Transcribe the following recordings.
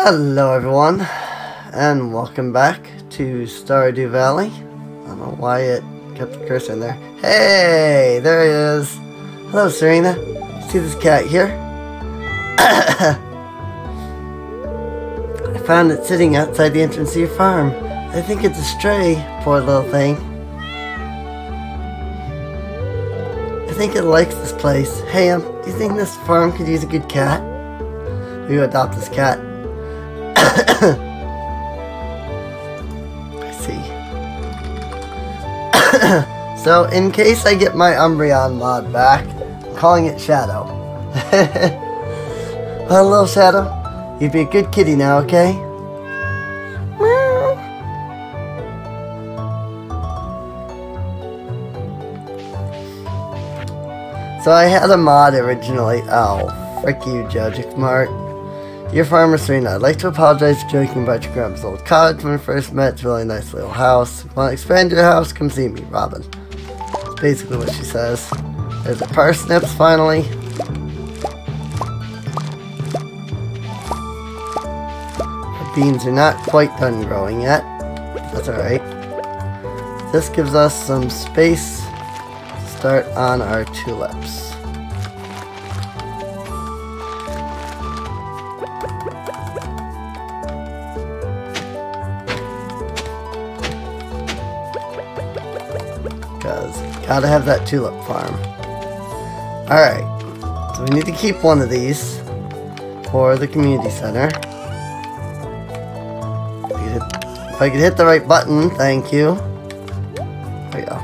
Hello everyone, and welcome back to Stardew Valley. I don't know why it kept the cursor in there. Hey, there he is. Hello Serena. See this cat here? I found it sitting outside the entrance to your farm. I think it's a stray, poor little thing. I think it likes this place. Hey, um, do you think this farm could use a good cat? You adopt this cat? I see. so, in case I get my Umbreon mod back, I'm calling it Shadow. Hello, Shadow. You'd be a good kitty now, okay? So I had a mod originally. Oh, frick you, Judge Mart. Dear Farmer Serena, I'd like to apologize for joking about your grandma's old cottage when we first met. It's a really nice little house. If you want to expand your house? Come see me, Robin. That's basically what she says. There's the parsnips, finally. The beans are not quite done growing yet. That's alright. This gives us some space to start on our tulips. Gotta have that tulip farm. Alright, so we need to keep one of these for the community center. If I could hit, the right button, thank you. There we go.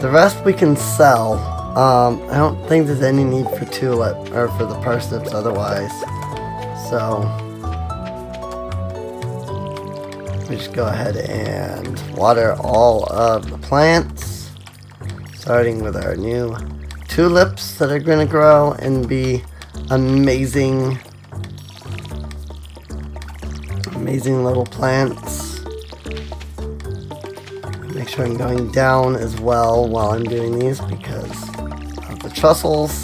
The rest we can sell. Um, I don't think there's any need for tulip, or for the parsnips otherwise. So, we just go ahead and water all of the plants. Starting with our new tulips that are going to grow and be amazing, amazing little plants. Make sure I'm going down as well while I'm doing these because of the trussels.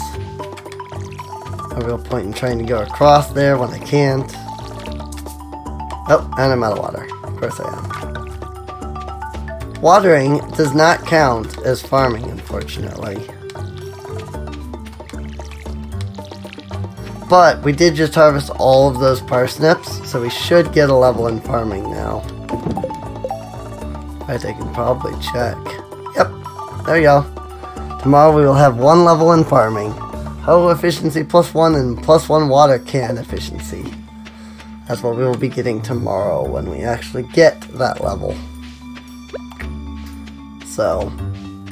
No real point in trying to go across there when I can't. Oh, and I'm out of water. Of course I am. Watering does not count as farming, unfortunately. But we did just harvest all of those parsnips, so we should get a level in farming now. I think I can probably check. Yep, there you go. Tomorrow we will have one level in farming. Hoe efficiency plus one and plus one water can efficiency. That's what we will be getting tomorrow when we actually get that level. So,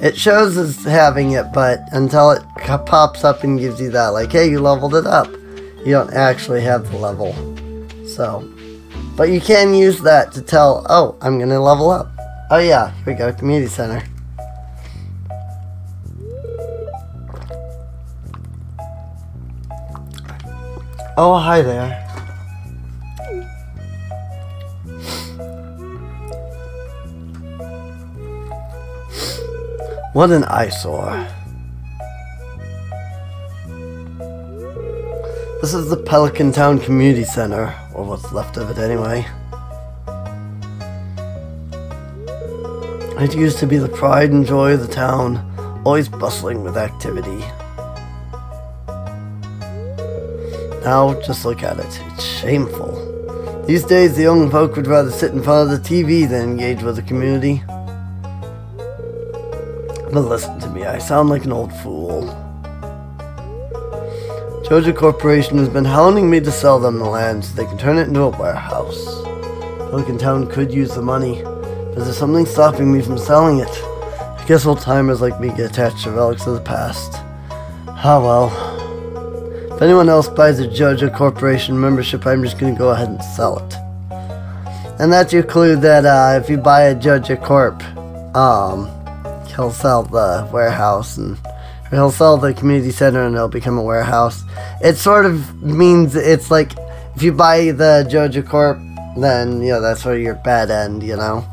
it shows as having it, but until it pops up and gives you that, like, hey, you leveled it up, you don't actually have the level. So, but you can use that to tell, oh, I'm going to level up. Oh yeah, here we go, community center. Oh, hi there. What an eyesore. This is the Pelican Town Community Center, or what's left of it anyway. It used to be the pride and joy of the town, always bustling with activity. Now, just look at it. It's shameful. These days, the young folk would rather sit in front of the TV than engage with the community. But listen to me, I sound like an old fool. Joja Corporation has been hounding me to sell them the land so they can turn it into a warehouse. Pelican Town could use the money, but there's something stopping me from selling it. I guess old timers like me get attached to relics of the past. Ah well. If anyone else buys a Joja Corporation membership, I'm just to go ahead and sell it. And that's your clue that uh, if you buy a Joja Corp, um, he'll sell the warehouse and he'll sell the community center and it'll become a warehouse. It sort of means it's like if you buy the Joja Corp, then you know that's where your bad end, you know.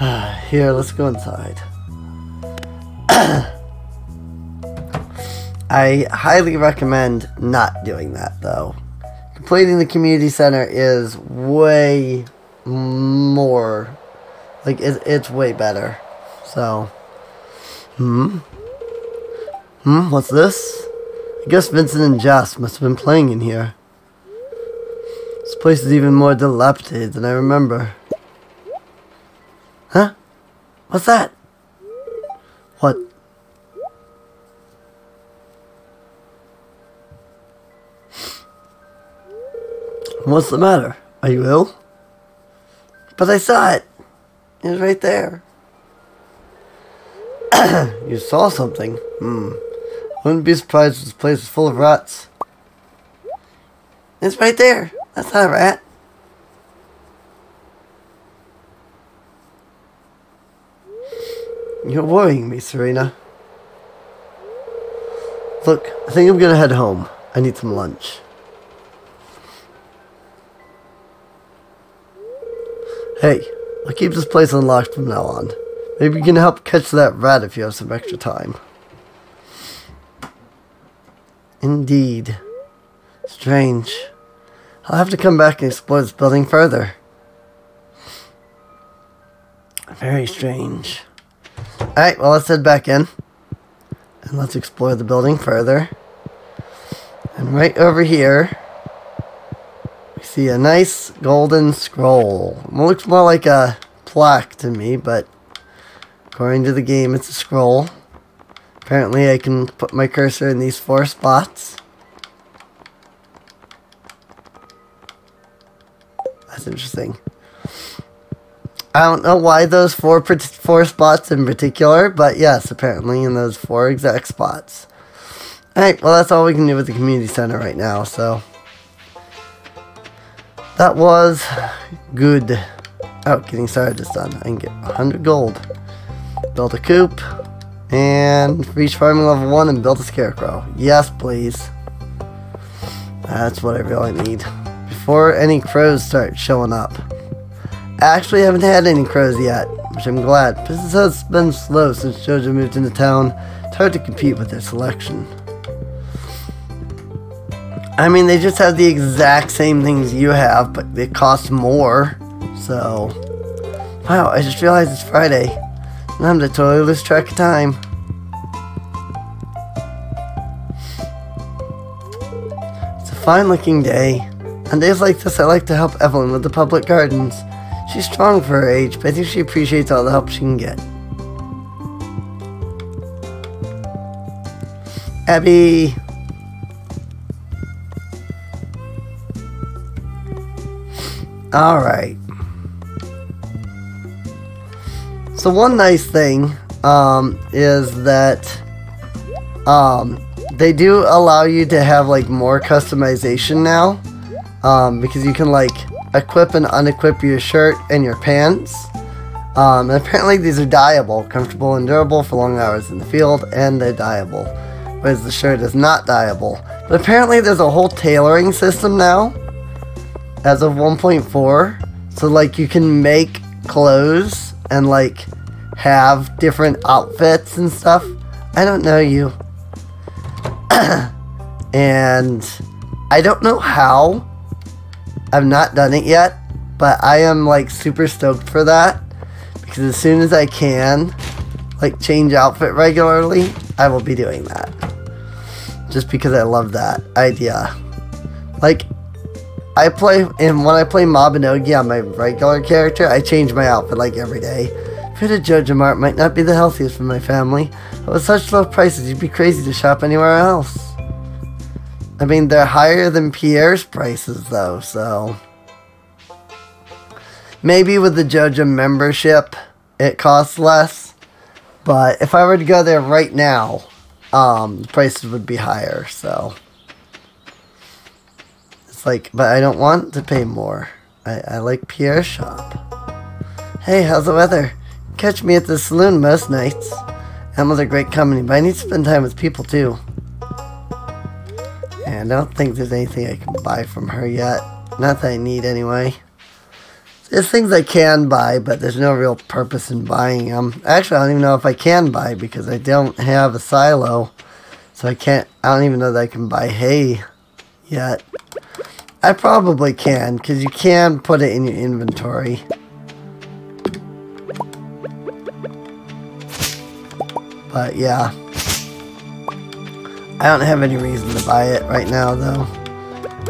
Here, let's go inside. I highly recommend not doing that though, completing the community center is way more, like, it, it's way better. So, hmm? Hmm, what's this? I guess Vincent and Jas must have been playing in here. This place is even more dilapidated than I remember. Huh? What's that? What? What's the matter? Are you ill? But I saw it. It was right there. you saw something? Hmm. Wouldn't be surprised if this place was full of rats. It's right there. That's not a rat. You're worrying me, Serena. Look, I think I'm gonna head home. I need some lunch. Hey, I'll keep this place unlocked from now on. Maybe you can help catch that rat if you have some extra time. Indeed. Strange. I'll have to come back and explore this building further. Very strange. Alright, well let's head back in. And let's explore the building further. And right over here, we see a nice golden scroll. It looks more like a plaque to me, but according to the game, it's a scroll. Apparently I can put my cursor in these four spots. That's interesting. I don't know why those four four spots in particular, but yes, apparently in those four exact spots. Alright, well that's all we can do with the community center right now, so... That was good. Oh, getting started is done. I can get 100 gold. Build a coop. And reach farming level 1 and build a scarecrow. Yes, please. That's what I really need. Before any crows start showing up. Actually, I haven't had any crows yet, which I'm glad. Business has been slow since Joja moved into town. It's hard to compete with their selection. I mean, they just have the exact same things you have, but they cost more. So, wow, I just realized it's Friday. I'm to totally lose track of time. It's a fine looking day. On days like this, I like to help Evelyn with the public gardens. She's strong for her age, but I think she appreciates all the help she can get. Abby! Alright. So one nice thing um, is that um, they do allow you to have like more customization now um, because you can like equip and unequip your shirt and your pants. Um, and apparently these are dyeable, comfortable and durable for long hours in the field, and they're dyeable. Whereas the shirt is not dyeable. But apparently there's a whole tailoring system now, as of 1.4. So like you can make clothes and like have different outfits and stuff. I don't know you. and I don't know how I've not done it yet, but I am like super stoked for that because as soon as I can, like change outfit regularly, I will be doing that. Just because I love that idea. Like, I play, and when I play Mabinogi on my regular character, I change my outfit like every day. Fitted JojaMart might not be the healthiest for my family, but with such low prices, you'd be crazy to shop anywhere else. I mean, they're higher than Pierre's prices, though, so... Maybe with the Joja membership, it costs less. But if I were to go there right now, um, the prices would be higher, so... Like, but I don't want to pay more. I, I like Pierre's shop. Hey, how's the weather? Catch me at the saloon most nights. Emma's a great company, but I need to spend time with people, too. And I don't think there's anything I can buy from her yet. Not that I need anyway. There's things I can buy, but there's no real purpose in buying them. Actually, I don't even know if I can buy because I don't have a silo. So I can't, I don't even know that I can buy hay yet. I probably can, because you can put it in your inventory. But yeah. I don't have any reason to buy it right now, though.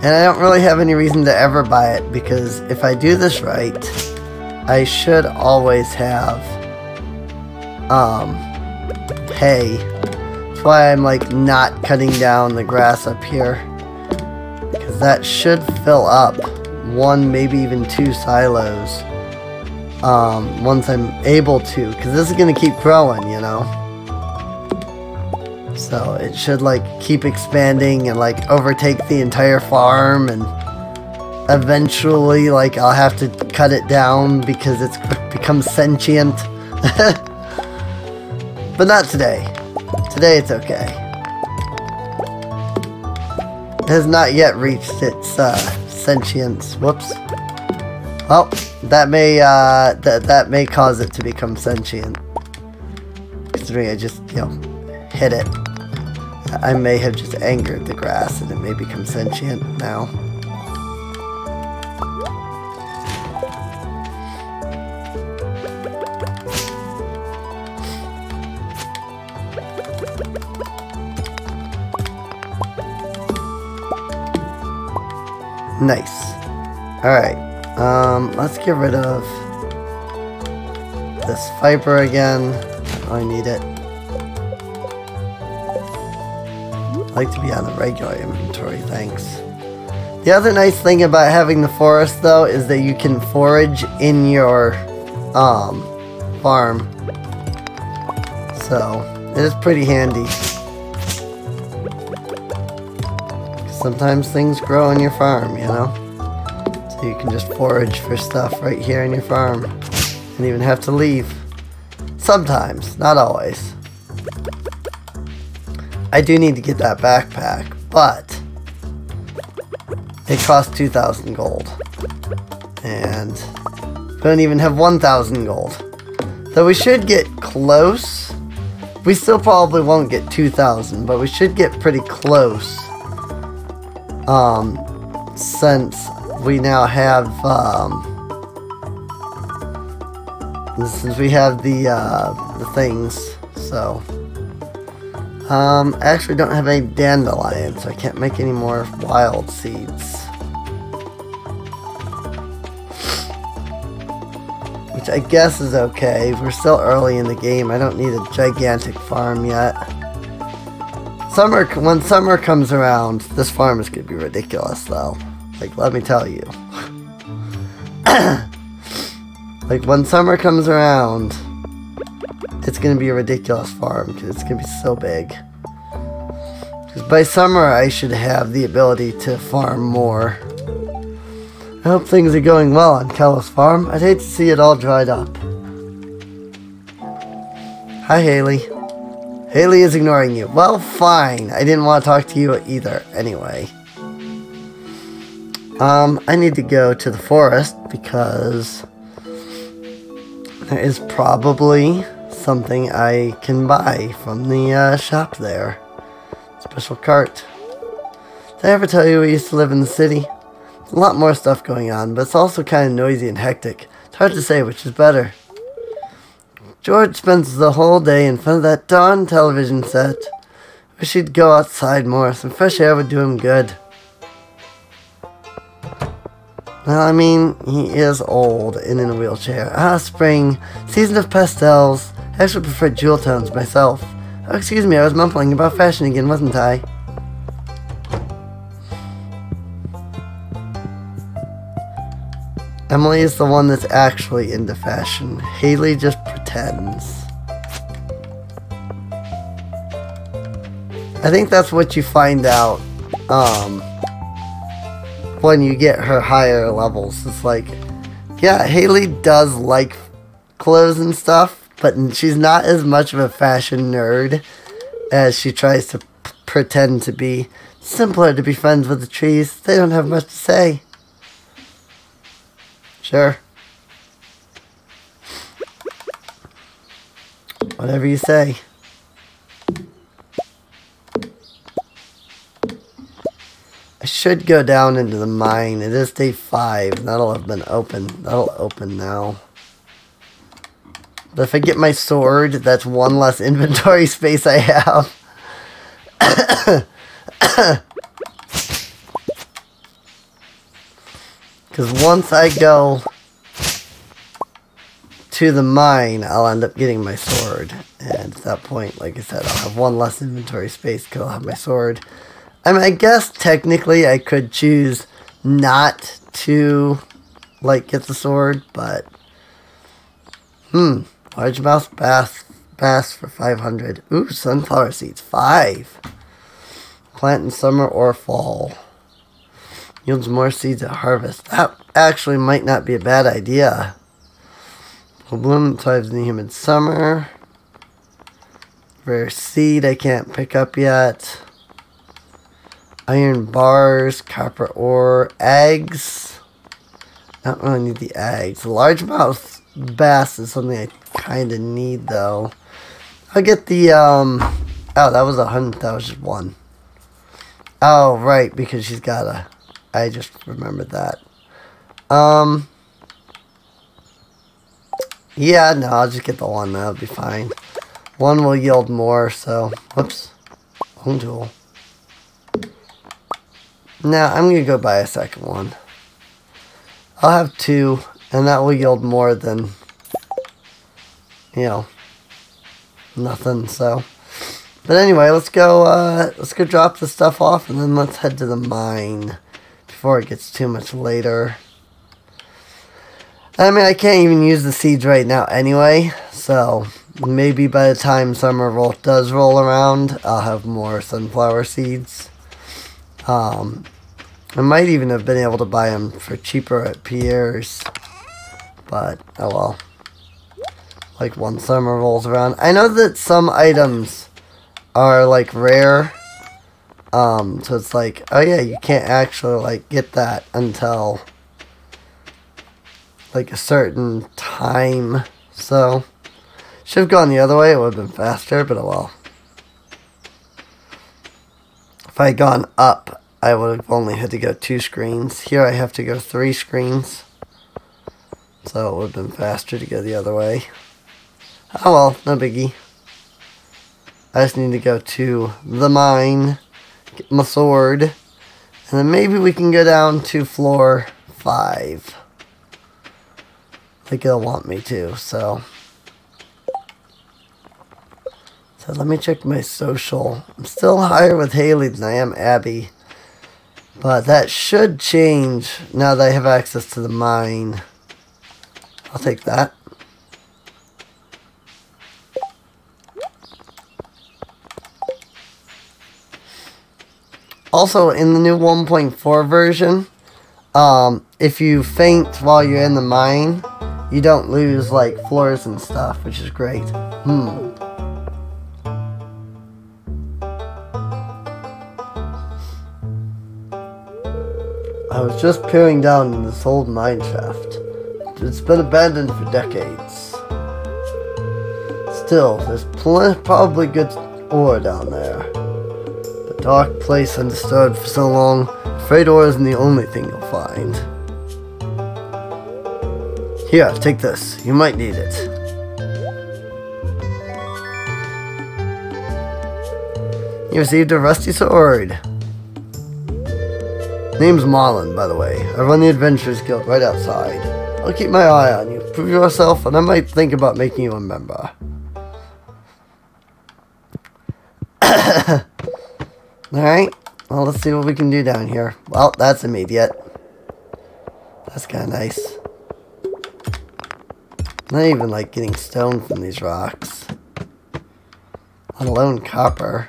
And I don't really have any reason to ever buy it, because if I do this right, I should always have, um, hay. That's why I'm, like, not cutting down the grass up here that should fill up one, maybe even two silos um, once I'm able to, because this is going to keep growing, you know? So it should like keep expanding and like overtake the entire farm and eventually like I'll have to cut it down because it's become sentient. but not today. Today it's okay has not yet reached its uh, sentience. Whoops. Well, that may uh, that that may cause it to become sentient. Considering I just you know hit it, I may have just angered the grass and it may become sentient now. Nice. Alright. Um, let's get rid of this fiber again. I need it. I like to be on the regular inventory, thanks. The other nice thing about having the forest, though, is that you can forage in your um, farm. So, it is pretty handy. Sometimes things grow on your farm, you know? So you can just forage for stuff right here on your farm. And even have to leave. Sometimes, not always. I do need to get that backpack, but it costs 2,000 gold. And we don't even have 1,000 gold. Though we should get close. We still probably won't get 2,000, but we should get pretty close um, since we now have, um, since we have the, uh, the things, so, um, I actually don't have any dandelions, so I can't make any more wild seeds. Which I guess is okay, we're still early in the game, I don't need a gigantic farm yet. Summer, when summer comes around, this farm is gonna be ridiculous, though. Like, let me tell you. like, when summer comes around, it's gonna be a ridiculous farm, because it's gonna be so big. Because by summer, I should have the ability to farm more. I hope things are going well on Kellis Farm. I'd hate to see it all dried up. Hi, Haley. Haley is ignoring you. Well, fine. I didn't want to talk to you either, anyway. Um, I need to go to the forest because there is probably something I can buy from the uh, shop there. Special cart. Did I ever tell you we used to live in the city? A lot more stuff going on, but it's also kind of noisy and hectic. It's hard to say which is better. George spends the whole day in front of that darn television set. Wish he'd go outside more. Some fresh air would do him good. Well, I mean, he is old and in a wheelchair. Ah, spring. Season of pastels. I actually prefer jewel tones myself. Oh, excuse me, I was mumbling about fashion again, wasn't I? Emily is the one that's actually into fashion. Haley just pretends. I think that's what you find out um, when you get her higher levels. It's like, yeah, Haley does like clothes and stuff, but she's not as much of a fashion nerd as she tries to pretend to be. Simpler to be friends with the trees. They don't have much to say. Sure. Whatever you say. I should go down into the mine. It is day five. That'll have been open. That'll open now. But if I get my sword, that's one less inventory space I have. Because once I go to the mine, I'll end up getting my sword. And at that point, like I said, I'll have one less inventory space because I'll have my sword. I mean, I guess technically I could choose not to, like, get the sword, but... Hmm. Largemouth bass, bass for 500. Ooh, sunflower seeds. Five. Plant in summer or fall. Yields more seeds at harvest. That actually might not be a bad idea. Bloom thrives in the humid summer. Rare seed I can't pick up yet. Iron bars, copper ore, eggs. I don't really need the eggs. Largemouth bass is something I kind of need though. I'll get the, um, oh, that was a hundred, that was just one. Oh, right, because she's got a, I just remembered that. Um, yeah, no, I'll just get the one, that'll be fine. One will yield more, so, whoops, home tool. Now, I'm going to go buy a second one. I'll have two, and that will yield more than you know, nothing, so. But anyway, let's go, uh, let's go drop the stuff off, and then let's head to the mine before it gets too much later. I mean, I can't even use the seeds right now anyway, so maybe by the time summer roll does roll around, I'll have more sunflower seeds. Um, I might even have been able to buy them for cheaper at Pierre's, but oh well like one summer rolls around. I know that some items are like rare. Um, so it's like, oh yeah, you can't actually like get that until like a certain time. So should have gone the other way, it would have been faster, but oh well. If I had gone up, I would have only had to go two screens. Here I have to go three screens. So it would have been faster to go the other way. Oh well, no biggie. I just need to go to the mine, get my sword, and then maybe we can go down to floor 5. Think they'll want me to, so... So let me check my social. I'm still higher with Haley than I am Abby. But that should change now that I have access to the mine. I'll take that. Also, in the new 1.4 version, um, if you faint while you're in the mine, you don't lose, like, floors and stuff, which is great. Hmm. I was just peering down in this old mine shaft. It's been abandoned for decades. Still, there's probably good ore down there The dark place undisturbed for so long, afraid ore isn't the only thing you'll find. Here, take this. You might need it. You received a rusty sword. Name's Marlon, by the way. I run the Adventurers Guild right outside. I'll keep my eye on you. Prove yourself, and I might think about making you a member. Alright, well let's see what we can do down here. Well, that's immediate. That's kind of nice. Not even like getting stone from these rocks. Let alone copper.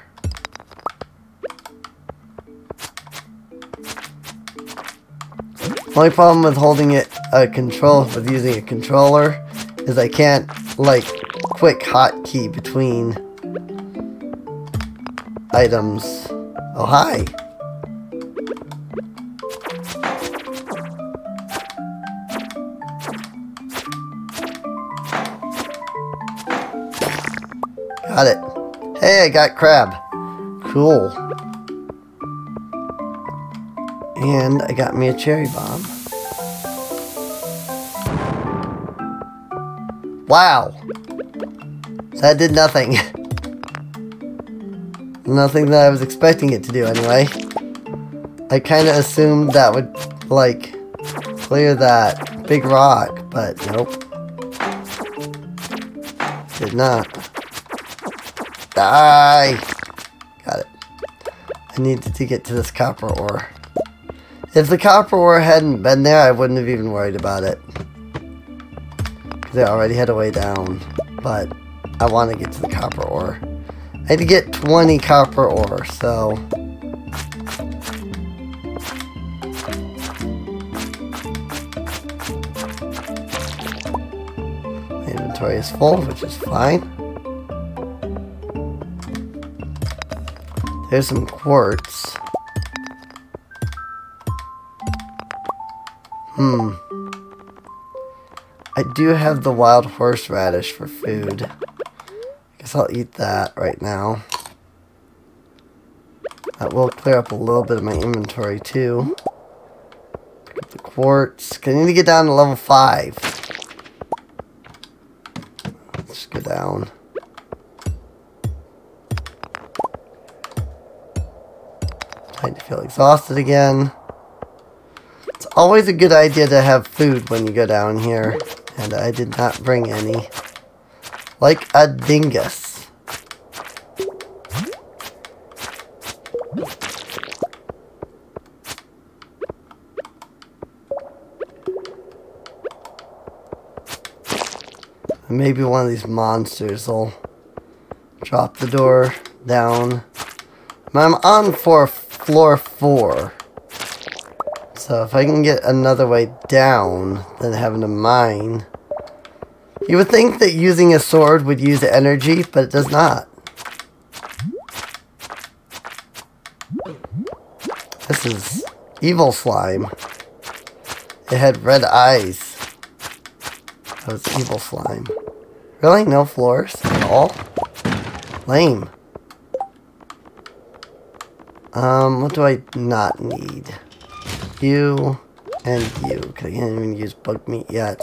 Only problem with holding it a control with using a controller is I can't like quick hotkey between items. Oh, hi. Got it. Hey, I got crab. Cool. And I got me a cherry bomb. Wow. That did nothing. nothing that I was expecting it to do anyway. I kind of assumed that would, like, clear that big rock, but nope. Did not. Die! Got it. I needed to get to this copper ore. If the copper ore hadn't been there, I wouldn't have even worried about it. Because I already had a way down. But I want to get to the copper ore. I had to get 20 copper ore, so... My inventory is full, which is fine. There's some quartz. Hmm. I do have the wild horseradish for food. I Guess I'll eat that right now. That will clear up a little bit of my inventory too. Pick up the quartz. I need to get down to level 5. Exhausted again. It's always a good idea to have food when you go down here. And I did not bring any. Like a dingus. Maybe one of these monsters will drop the door down. I'm on for floor four. So if I can get another way down than having to mine. You would think that using a sword would use energy, but it does not. This is evil slime. It had red eyes. That was evil slime. Really? No floors at all? Lame. Um, what do I not need? You and you. Cause I can't even use bug meat yet.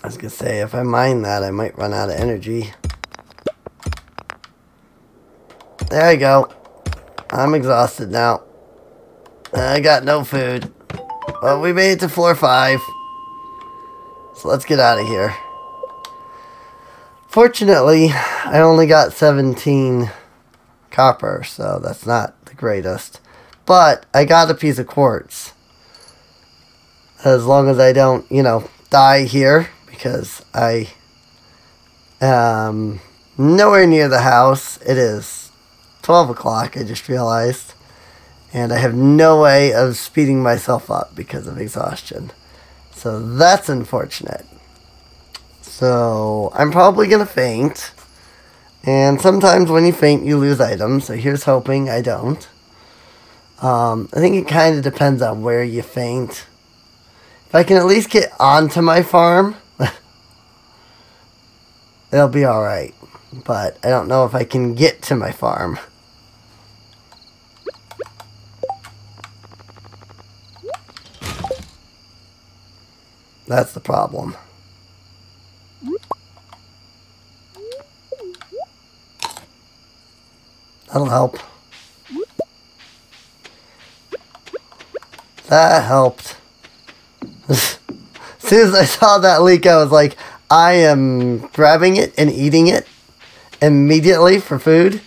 I was gonna say, if I mine that, I might run out of energy. There I go. I'm exhausted now. I got no food. But we made it to floor 5. So let's get out of here. Fortunately, I only got 17 copper, so that's not the greatest. But I got a piece of quartz. As long as I don't, you know, die here, because I am nowhere near the house. It is 12 o'clock, I just realized. And I have no way of speeding myself up because of exhaustion. So that's unfortunate. So I'm probably going to faint. And sometimes when you faint, you lose items. So here's hoping I don't. Um, I think it kind of depends on where you faint. If I can at least get onto my farm, it'll be alright. But I don't know if I can get to my farm. That's the problem. That'll help. That helped. as soon as I saw that leak, I was like, I am grabbing it and eating it immediately for food.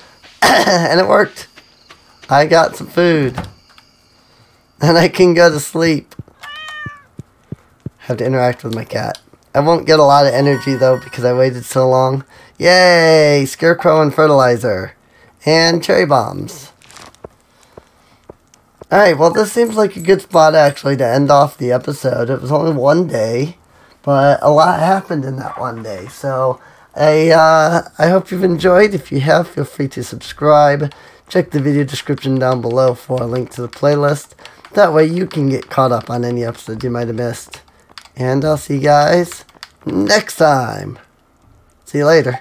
and it worked. I got some food. And I can go to sleep. Have to interact with my cat. I won't get a lot of energy though because I waited so long. Yay! Scarecrow and fertilizer and cherry bombs. Alright, well this seems like a good spot actually to end off the episode. It was only one day, but a lot happened in that one day. So I, uh, I hope you've enjoyed. If you have, feel free to subscribe. Check the video description down below for a link to the playlist. That way you can get caught up on any episodes you might have missed. And I'll see you guys next time. See you later.